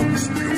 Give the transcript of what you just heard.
Christmas.